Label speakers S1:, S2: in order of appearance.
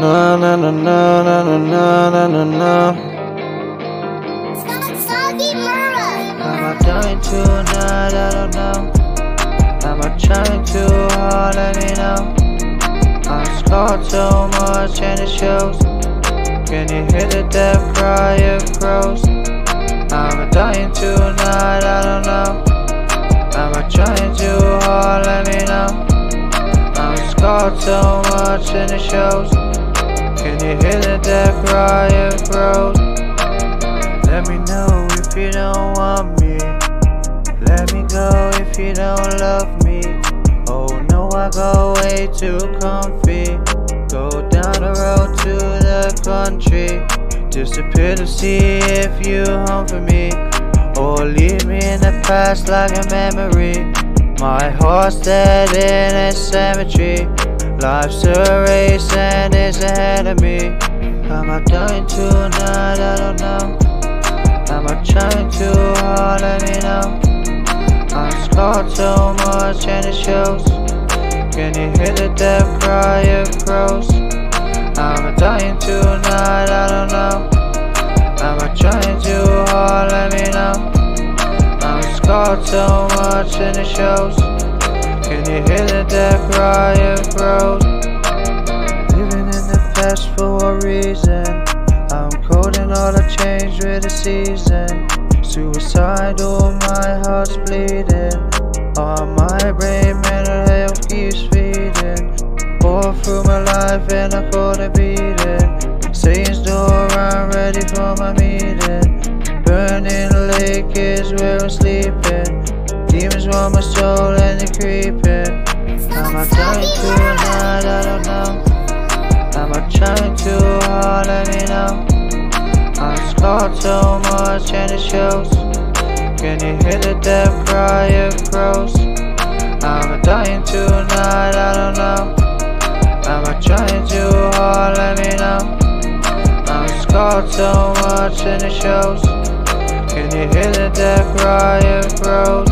S1: Na na na na na na na na na na. Am I dying tonight? I don't know. Am I trying too hard? Let me know. I'm scarred so much and it shows. Can you hear the death cry? of crows? I'm dying tonight? I don't know. Am I trying too hard? Let me know. I'm scarred so much and it shows. Can you hear the death cry of crows? Let me know if you don't want me. Let me go if you don't love me. Oh no, I go way too comfy. Go down the road to the country. Disappear to see if you home for me. Or leave me in the past like a memory. My heart's dead in a cemetery. Life's a race and it's ahead of me. Am I dying tonight? I don't know. Am I trying too hard? Let me know. I'm scarred so much and it shows. Can you hear the death cry of crows? I'm dying tonight, I don't know. Am I trying too hard? Let me know. I'm scarred so much and it shows. Can you hear the death cry of crows? Living in the past for a reason. I'm cold and all I change with the season. Suicidal, my heart's bleeding. On my brain, mental health keeps feeding. Pour through my life and I call it beating. Satan's door, I'm ready for my meeting. Burning lake is where I'm sleeping. Demons want my soul and they're creeping. Am I dying tonight? I don't know. Am I trying too hard? Let me know. I'm scarred so much and it shows. Can you hear the death cry of crows? I'm dying tonight, I don't know. Am I trying too hard? Let me know. I'm scarred so much and it shows. Can you hear the death cry of crows?